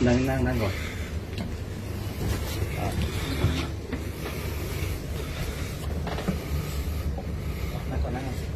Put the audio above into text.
đang đang đang rồi à. đang còn đang rồi